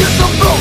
Just a